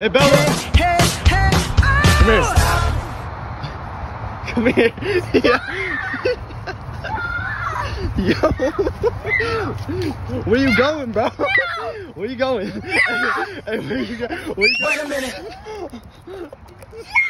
Hey, Bella. Come here. Come here. Yeah. Yo. Where you going, bro? Where you going? Hey, where you go? Where you going? Wait a minute.